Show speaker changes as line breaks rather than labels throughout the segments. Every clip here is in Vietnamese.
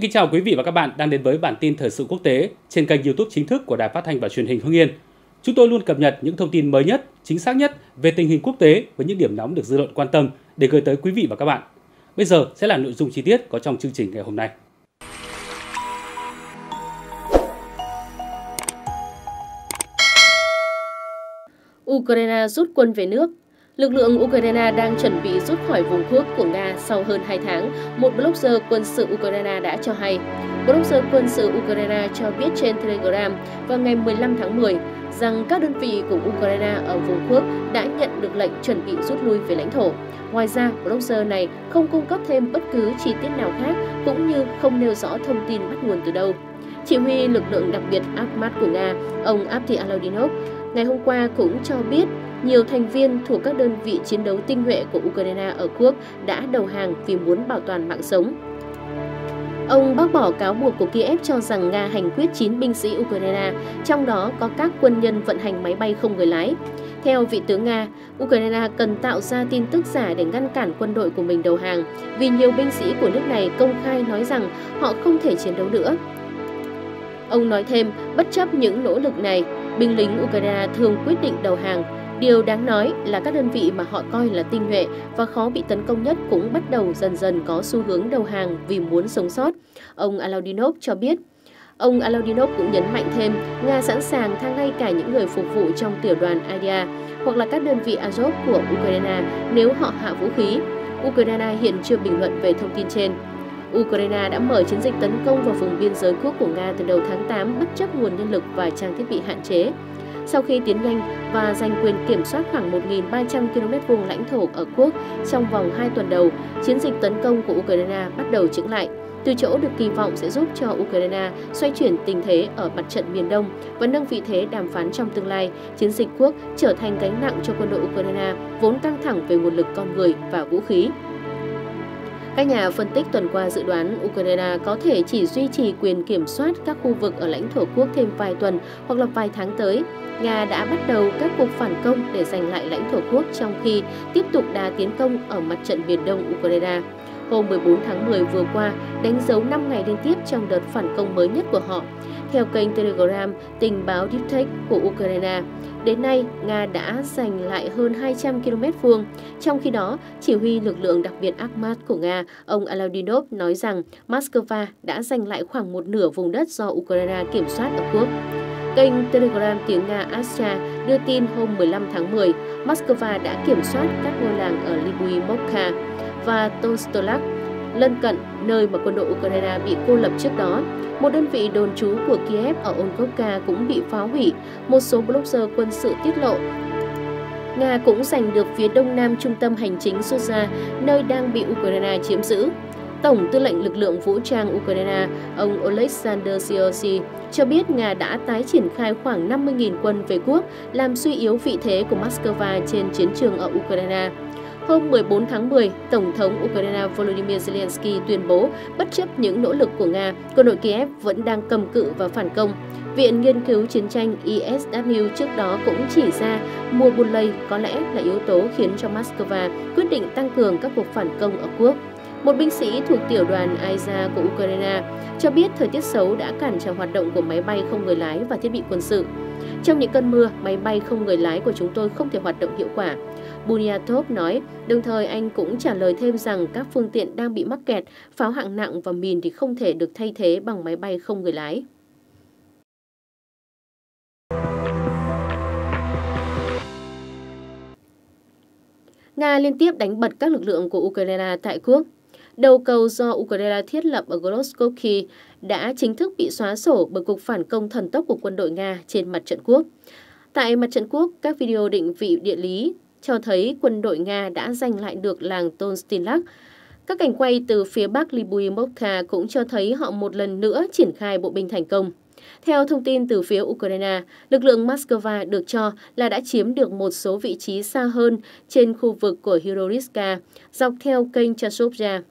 Xin kính chào quý vị và các bạn đang đến với bản tin thời sự quốc tế trên kênh YouTube chính thức của Đài Phát thanh và Truyền hình Hưng Yên. Chúng tôi luôn cập nhật những thông tin mới nhất, chính xác nhất về tình hình quốc tế với những điểm nóng được dư luận quan tâm để gửi tới quý vị và các bạn. Bây giờ sẽ là nội dung chi tiết có trong chương trình ngày hôm nay.
Ukraine rút quân về nước, Lực lượng Ukraine đang chuẩn bị rút khỏi vùng quốc của Nga sau hơn 2 tháng, một blogger quân sự Ukraine đã cho hay. Blogger quân sự Ukraine cho biết trên Telegram vào ngày 15 tháng 10 rằng các đơn vị của Ukraine ở vùng quốc đã nhận được lệnh chuẩn bị rút lui về lãnh thổ. Ngoài ra, blogger này không cung cấp thêm bất cứ chi tiết nào khác cũng như không nêu rõ thông tin bắt nguồn từ đâu. Chỉ huy lực lượng đặc biệt Akhmat của Nga, ông Abdi Alaudinov, ngày hôm qua cũng cho biết nhiều thành viên thuộc các đơn vị chiến đấu tinh nhuệ của Ukraine ở quốc đã đầu hàng vì muốn bảo toàn mạng sống. Ông bác bỏ cáo buộc của Kiev cho rằng Nga hành quyết 9 binh sĩ Ukraine, trong đó có các quân nhân vận hành máy bay không người lái. Theo vị tướng Nga, Ukraine cần tạo ra tin tức giả để ngăn cản quân đội của mình đầu hàng, vì nhiều binh sĩ của nước này công khai nói rằng họ không thể chiến đấu nữa. Ông nói thêm, bất chấp những nỗ lực này, binh lính Ukraine thường quyết định đầu hàng, Điều đáng nói là các đơn vị mà họ coi là tinh nhuệ và khó bị tấn công nhất cũng bắt đầu dần dần có xu hướng đầu hàng vì muốn sống sót. Ông Alaudinov cho biết. Ông Alaudinov cũng nhấn mạnh thêm, Nga sẵn sàng thang ngay cả những người phục vụ trong tiểu đoàn Adia hoặc là các đơn vị Azov của Ukraine nếu họ hạ vũ khí. Ukraine hiện chưa bình luận về thông tin trên. Ukraine đã mở chiến dịch tấn công vào vùng biên giới quốc của Nga từ đầu tháng 8 bất chấp nguồn nhân lực và trang thiết bị hạn chế. Sau khi tiến nhanh và giành quyền kiểm soát khoảng 1.300 km vuông lãnh thổ ở quốc trong vòng 2 tuần đầu, chiến dịch tấn công của Ukraine bắt đầu chững lại. Từ chỗ được kỳ vọng sẽ giúp cho Ukraine xoay chuyển tình thế ở mặt trận miền Đông và nâng vị thế đàm phán trong tương lai, chiến dịch quốc trở thành gánh nặng cho quân đội Ukraine vốn căng thẳng về nguồn lực con người và vũ khí. Các nhà phân tích tuần qua dự đoán Ukraine có thể chỉ duy trì quyền kiểm soát các khu vực ở lãnh thổ quốc thêm vài tuần hoặc là vài tháng tới. Nga đã bắt đầu các cuộc phản công để giành lại lãnh thổ quốc trong khi tiếp tục đà tiến công ở mặt trận miền đông Ukraine. Hôm 14 tháng 10 vừa qua, đánh dấu 5 ngày liên tiếp trong đợt phản công mới nhất của họ. Theo kênh Telegram tình báo Deeptech của Ukraine, Đến nay, Nga đã giành lại hơn 200 km vuông. Trong khi đó, chỉ huy lực lượng đặc biệt Akhmat của Nga, ông Alaudinov nói rằng Moscow đã giành lại khoảng một nửa vùng đất do Ukraine kiểm soát ở quốc. Kênh Telegram tiếng Nga Astra đưa tin hôm 15 tháng 10, Moscow đã kiểm soát các ngôi làng ở Lyubimovka và Tostolak, lân cận nơi mà quân đội Ukraine bị cô lập trước đó. Một đơn vị đồn trú của Kiev ở Onkovka cũng bị phá hủy, một số blogger quân sự tiết lộ. Nga cũng giành được phía đông nam trung tâm hành chính Suza, nơi đang bị Ukraine chiếm giữ. Tổng tư lệnh lực lượng vũ trang Ukraine, ông Oleksandr Siosi, cho biết Nga đã tái triển khai khoảng 50.000 quân về quốc, làm suy yếu vị thế của Moscow trên chiến trường ở Ukraine. Hôm 14 tháng 10, Tổng thống Ukraine Volodymyr Zelensky tuyên bố bất chấp những nỗ lực của Nga, quân đội Kiev vẫn đang cầm cự và phản công. Viện Nghiên cứu Chiến tranh ISW trước đó cũng chỉ ra mùa buôn lây có lẽ là yếu tố khiến cho Moscow quyết định tăng cường các cuộc phản công ở quốc. Một binh sĩ thuộc tiểu đoàn Aiza của Ukraine cho biết thời tiết xấu đã cản trở hoạt động của máy bay không người lái và thiết bị quân sự. Trong những cơn mưa, máy bay không người lái của chúng tôi không thể hoạt động hiệu quả. Bunyatov nói, đồng thời anh cũng trả lời thêm rằng các phương tiện đang bị mắc kẹt, pháo hạng nặng và mìn thì không thể được thay thế bằng máy bay không người lái. Nga liên tiếp đánh bật các lực lượng của Ukraine tại quốc. Đầu cầu do Ukraine thiết lập ở Goroskovki đã chính thức bị xóa sổ bởi cuộc phản công thần tốc của quân đội Nga trên mặt trận quốc. Tại mặt trận quốc, các video định vị địa lý cho thấy quân đội Nga đã giành lại được làng Tonstinlak. Các cảnh quay từ phía bắc Libuimovka cũng cho thấy họ một lần nữa triển khai bộ binh thành công. Theo thông tin từ phía Ukraine, lực lượng Moscow được cho là đã chiếm được một số vị trí xa hơn trên khu vực của Hiroriska, dọc theo kênh Chasovya.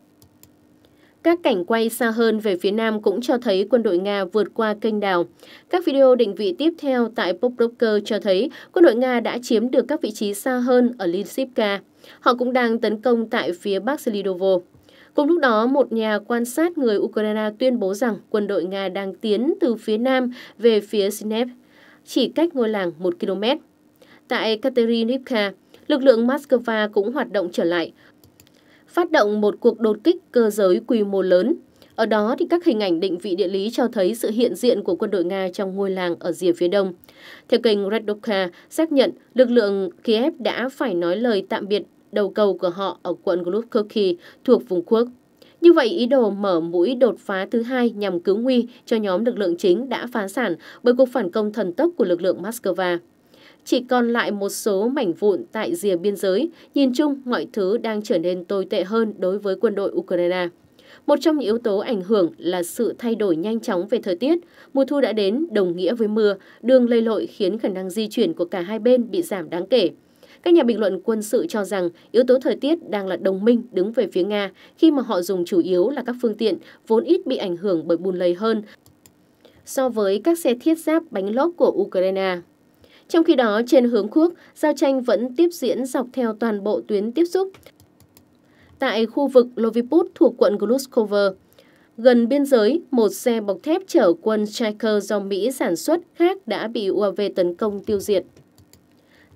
Các cảnh quay xa hơn về phía nam cũng cho thấy quân đội Nga vượt qua kênh đảo. Các video định vị tiếp theo tại Pokrovka cho thấy quân đội Nga đã chiếm được các vị trí xa hơn ở Lysivka. Họ cũng đang tấn công tại phía bắc Selidovo. Cùng lúc đó, một nhà quan sát người Ukraine tuyên bố rằng quân đội Nga đang tiến từ phía nam về phía Sinev, chỉ cách ngôi làng 1 km. Tại Katerinivka, lực lượng Moscow cũng hoạt động trở lại, phát động một cuộc đột kích cơ giới quy mô lớn. Ở đó thì các hình ảnh định vị địa lý cho thấy sự hiện diện của quân đội Nga trong ngôi làng ở rìa phía đông. Theo kênh Redovka xác nhận lực lượng Kiev đã phải nói lời tạm biệt đầu cầu của họ ở quận Glukhovky thuộc vùng quốc. Như vậy, ý đồ mở mũi đột phá thứ hai nhằm cứu nguy cho nhóm lực lượng chính đã phá sản bởi cuộc phản công thần tốc của lực lượng Moscow. Chỉ còn lại một số mảnh vụn tại rìa biên giới, nhìn chung mọi thứ đang trở nên tồi tệ hơn đối với quân đội Ukraine. Một trong những yếu tố ảnh hưởng là sự thay đổi nhanh chóng về thời tiết. Mùa thu đã đến, đồng nghĩa với mưa, đường lây lội khiến khả năng di chuyển của cả hai bên bị giảm đáng kể. Các nhà bình luận quân sự cho rằng yếu tố thời tiết đang là đồng minh đứng về phía Nga khi mà họ dùng chủ yếu là các phương tiện vốn ít bị ảnh hưởng bởi bùn lầy hơn so với các xe thiết giáp bánh lốp của Ukraine. Trong khi đó, trên hướng khuốc, giao tranh vẫn tiếp diễn dọc theo toàn bộ tuyến tiếp xúc. Tại khu vực Loviput thuộc quận Gluskover, gần biên giới, một xe bọc thép chở quân Striker do Mỹ sản xuất khác đã bị UAV tấn công tiêu diệt.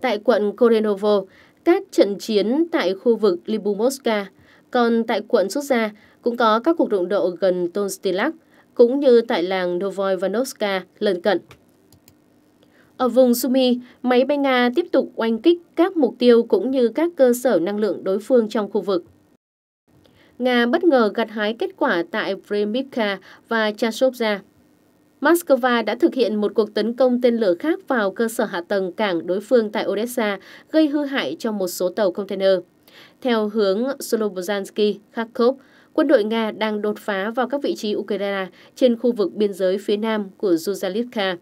Tại quận Korenovo, các trận chiến tại khu vực Libumovska, còn tại quận Suza cũng có các cuộc đụng độ gần Tonstilak, cũng như tại làng Novoivanovska lân cận. Ở vùng Sumi, máy bay Nga tiếp tục oanh kích các mục tiêu cũng như các cơ sở năng lượng đối phương trong khu vực. Nga bất ngờ gặt hái kết quả tại Vremivka và Chasovia. Moscow đã thực hiện một cuộc tấn công tên lửa khác vào cơ sở hạ tầng cảng đối phương tại Odessa, gây hư hại cho một số tàu container. Theo hướng Slobozhansky, Kharkov, quân đội Nga đang đột phá vào các vị trí Ukraine trên khu vực biên giới phía nam của Zuzalivka.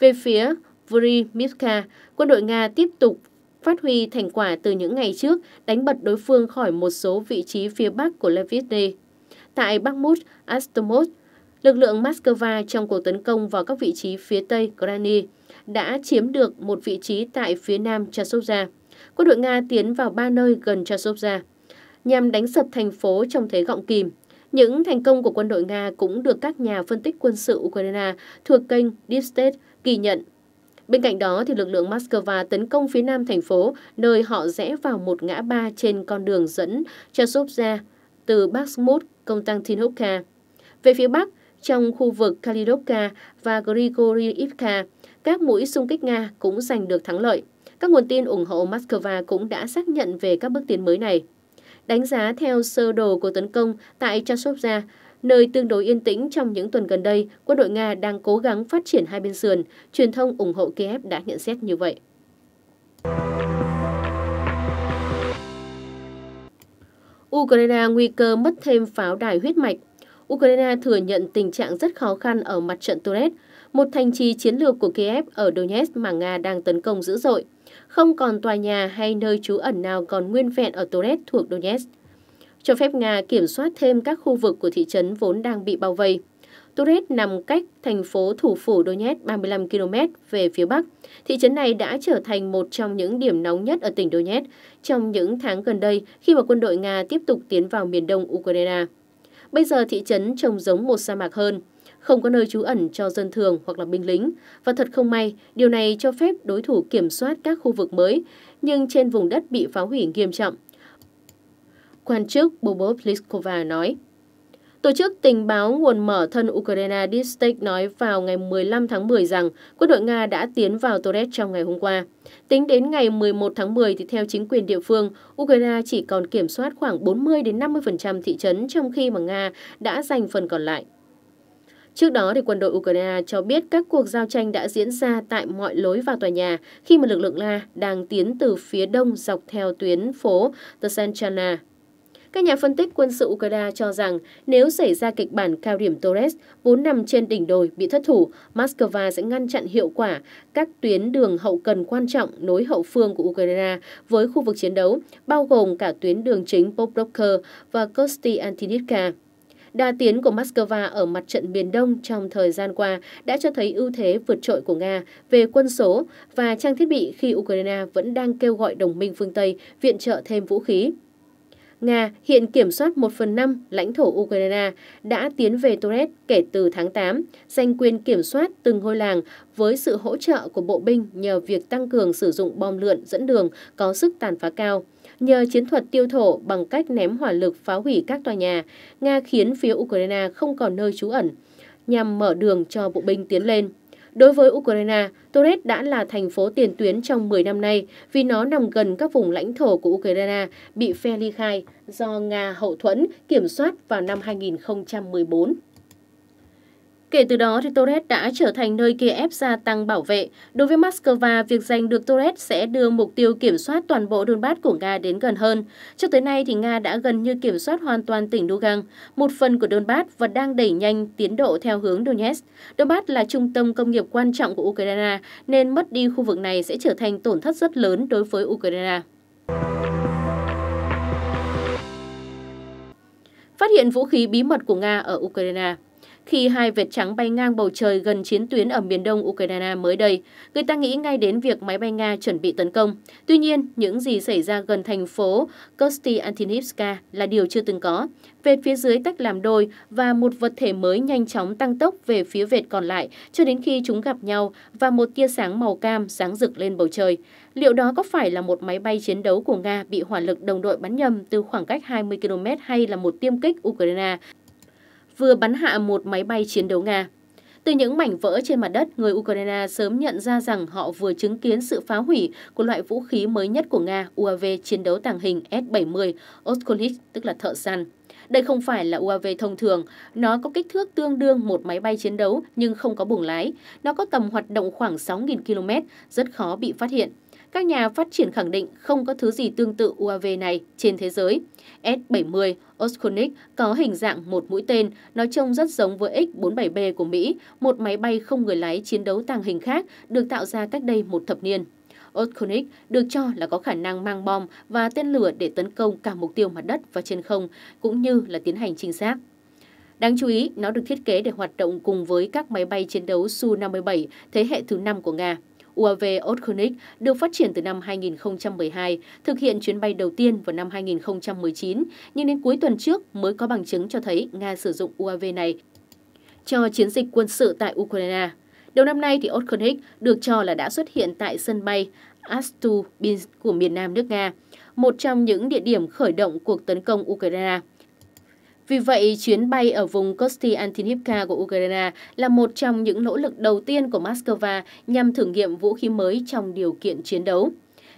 Về phía Vrymivka, quân đội Nga tiếp tục phát huy thành quả từ những ngày trước, đánh bật đối phương khỏi một số vị trí phía bắc của Levitne. Tại Bakhmut, Astomot, lực lượng Moscow trong cuộc tấn công vào các vị trí phía tây Grani đã chiếm được một vị trí tại phía nam Chasovia. Quân đội Nga tiến vào ba nơi gần Chasovia nhằm đánh sập thành phố trong thế gọng kìm. Những thành công của quân đội Nga cũng được các nhà phân tích quân sự Ukraine thuộc kênh Deep State ghi nhận Bên cạnh đó, thì lực lượng Moscow tấn công phía nam thành phố, nơi họ rẽ vào một ngã ba trên con đường dẫn Chasovia từ Bakhmut, Konstantinovka. Về phía bắc, trong khu vực Kalidovka và Grigorivka, các mũi xung kích Nga cũng giành được thắng lợi. Các nguồn tin ủng hộ Moscow cũng đã xác nhận về các bước tiến mới này. Đánh giá theo sơ đồ của tấn công tại Chasovia, nơi tương đối yên tĩnh trong những tuần gần đây, quân đội Nga đang cố gắng phát triển hai bên sườn. Truyền thông ủng hộ Kiev đã nhận xét như vậy. Ukraine nguy cơ mất thêm pháo đài huyết mạch. Ukraine thừa nhận tình trạng rất khó khăn ở mặt trận Toret, một thành trì chiến lược của Kiev ở Donetsk mà Nga đang tấn công dữ dội. Không còn tòa nhà hay nơi trú ẩn nào còn nguyên vẹn ở Toret thuộc Donetsk cho phép Nga kiểm soát thêm các khu vực của thị trấn vốn đang bị bao vây. Turet nằm cách thành phố thủ phủ Donetsk 35 km về phía bắc. Thị trấn này đã trở thành một trong những điểm nóng nhất ở tỉnh Donetsk trong những tháng gần đây khi mà quân đội Nga tiếp tục tiến vào miền đông Ukraine. Bây giờ thị trấn trông giống một sa mạc hơn, không có nơi trú ẩn cho dân thường hoặc là binh lính. Và thật không may, điều này cho phép đối thủ kiểm soát các khu vực mới, nhưng trên vùng đất bị phá hủy nghiêm trọng – quan chức Bobo Pliskova nói. Tổ chức tình báo nguồn mở thân Ukraine Distek nói vào ngày 15 tháng 10 rằng quân đội Nga đã tiến vào Torres trong ngày hôm qua. Tính đến ngày 11 tháng 10 thì theo chính quyền địa phương, Ukraine chỉ còn kiểm soát khoảng 40 đến 50% thị trấn trong khi mà Nga đã giành phần còn lại. Trước đó, thì quân đội Ukraine cho biết các cuộc giao tranh đã diễn ra tại mọi lối vào tòa nhà khi mà lực lượng Nga đang tiến từ phía đông dọc theo tuyến phố Tsenchana các nhà phân tích quân sự Ukraine cho rằng nếu xảy ra kịch bản cao điểm Torres vốn nằm trên đỉnh đồi bị thất thủ, Moscow sẽ ngăn chặn hiệu quả các tuyến đường hậu cần quan trọng nối hậu phương của Ukraine với khu vực chiến đấu, bao gồm cả tuyến đường chính Pokrovka và Kosti Đa tiến của Moscow ở mặt trận miền Đông trong thời gian qua đã cho thấy ưu thế vượt trội của Nga về quân số và trang thiết bị khi Ukraine vẫn đang kêu gọi đồng minh phương Tây viện trợ thêm vũ khí. Nga hiện kiểm soát 1 phần 5 lãnh thổ Ukraine đã tiến về Torres kể từ tháng 8, giành quyền kiểm soát từng ngôi làng với sự hỗ trợ của bộ binh nhờ việc tăng cường sử dụng bom lượn dẫn đường có sức tàn phá cao. Nhờ chiến thuật tiêu thổ bằng cách ném hỏa lực phá hủy các tòa nhà, Nga khiến phía Ukraine không còn nơi trú ẩn, nhằm mở đường cho bộ binh tiến lên. Đối với Ukraine, Torres đã là thành phố tiền tuyến trong 10 năm nay vì nó nằm gần các vùng lãnh thổ của Ukraine bị phe ly khai do Nga hậu thuẫn kiểm soát vào năm 2014. Kể từ đó, thì Torres đã trở thành nơi Kiev gia tăng bảo vệ. Đối với Moscow, việc giành được Torres sẽ đưa mục tiêu kiểm soát toàn bộ Donbass của Nga đến gần hơn. Cho tới nay, thì Nga đã gần như kiểm soát hoàn toàn tỉnh Lugan, một phần của Donbass và đang đẩy nhanh tiến độ theo hướng Donetsk. Donbass là trung tâm công nghiệp quan trọng của Ukraine, nên mất đi khu vực này sẽ trở thành tổn thất rất lớn đối với Ukraine. Phát hiện vũ khí bí mật của Nga ở Ukraine khi hai vệt trắng bay ngang bầu trời gần chiến tuyến ở miền đông Ukraine mới đây, người ta nghĩ ngay đến việc máy bay Nga chuẩn bị tấn công. Tuy nhiên, những gì xảy ra gần thành phố Kostiantynivska là điều chưa từng có. Vệt phía dưới tách làm đôi và một vật thể mới nhanh chóng tăng tốc về phía vệt còn lại cho đến khi chúng gặp nhau và một tia sáng màu cam sáng rực lên bầu trời. Liệu đó có phải là một máy bay chiến đấu của Nga bị hỏa lực đồng đội bắn nhầm từ khoảng cách 20 km hay là một tiêm kích Ukraine vừa bắn hạ một máy bay chiến đấu Nga. Từ những mảnh vỡ trên mặt đất, người Ukraine sớm nhận ra rằng họ vừa chứng kiến sự phá hủy của loại vũ khí mới nhất của Nga, UAV chiến đấu tàng hình S-70 Oskolik, tức là thợ săn. Đây không phải là UAV thông thường, nó có kích thước tương đương một máy bay chiến đấu nhưng không có buồng lái. Nó có tầm hoạt động khoảng 6.000 km, rất khó bị phát hiện. Các nhà phát triển khẳng định không có thứ gì tương tự UAV này trên thế giới. S-70 Oskonik có hình dạng một mũi tên, nó trông rất giống với X-47B của Mỹ, một máy bay không người lái chiến đấu tàng hình khác được tạo ra cách đây một thập niên. Oskonik được cho là có khả năng mang bom và tên lửa để tấn công cả mục tiêu mặt đất và trên không, cũng như là tiến hành trinh sát. Đáng chú ý, nó được thiết kế để hoạt động cùng với các máy bay chiến đấu Su-57 thế hệ thứ 5 của Nga. UAV Otkhonik được phát triển từ năm 2012, thực hiện chuyến bay đầu tiên vào năm 2019, nhưng đến cuối tuần trước mới có bằng chứng cho thấy Nga sử dụng UAV này cho chiến dịch quân sự tại Ukraine. Đầu năm nay, thì Otkhonik được cho là đã xuất hiện tại sân bay Astubinsk của miền nam nước Nga, một trong những địa điểm khởi động cuộc tấn công Ukraine. Vì vậy, chuyến bay ở vùng Kosti Antinivka của Ukraine là một trong những nỗ lực đầu tiên của Moscow nhằm thử nghiệm vũ khí mới trong điều kiện chiến đấu.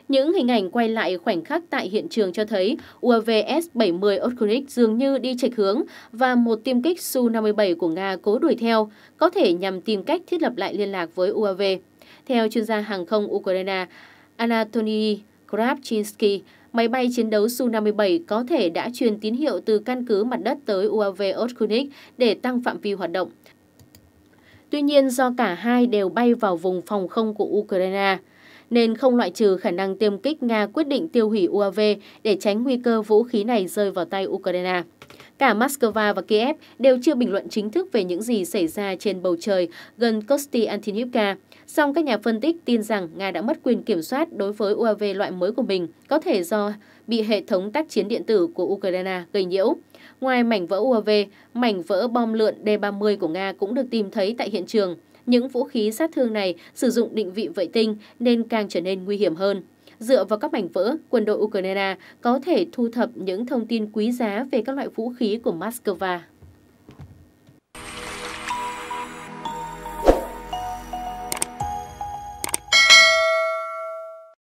Những hình ảnh quay lại khoảnh khắc tại hiện trường cho thấy UAV S-70 Otkhonik dường như đi chệch hướng và một tiêm kích Su-57 của Nga cố đuổi theo, có thể nhằm tìm cách thiết lập lại liên lạc với UAV. Theo chuyên gia hàng không Ukraine Anatoly Krapchinsky, máy bay chiến đấu Su-57 có thể đã truyền tín hiệu từ căn cứ mặt đất tới UAV Otkhonik để tăng phạm vi hoạt động. Tuy nhiên, do cả hai đều bay vào vùng phòng không của Ukraine, nên không loại trừ khả năng tiêm kích Nga quyết định tiêu hủy UAV để tránh nguy cơ vũ khí này rơi vào tay Ukraine. Cả Moscow và Kiev đều chưa bình luận chính thức về những gì xảy ra trên bầu trời gần Kosti Antinivka. Song các nhà phân tích tin rằng Nga đã mất quyền kiểm soát đối với UAV loại mới của mình, có thể do bị hệ thống tác chiến điện tử của Ukraine gây nhiễu. Ngoài mảnh vỡ UAV, mảnh vỡ bom lượn D-30 của Nga cũng được tìm thấy tại hiện trường. Những vũ khí sát thương này sử dụng định vị vệ tinh nên càng trở nên nguy hiểm hơn. Dựa vào các mảnh vỡ, quân đội Ukraine có thể thu thập những thông tin quý giá về các loại vũ khí của Moscow.